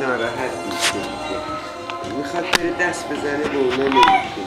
ناراحت میشه. می‌خواد بره دست بزنه به اونا نمیشه.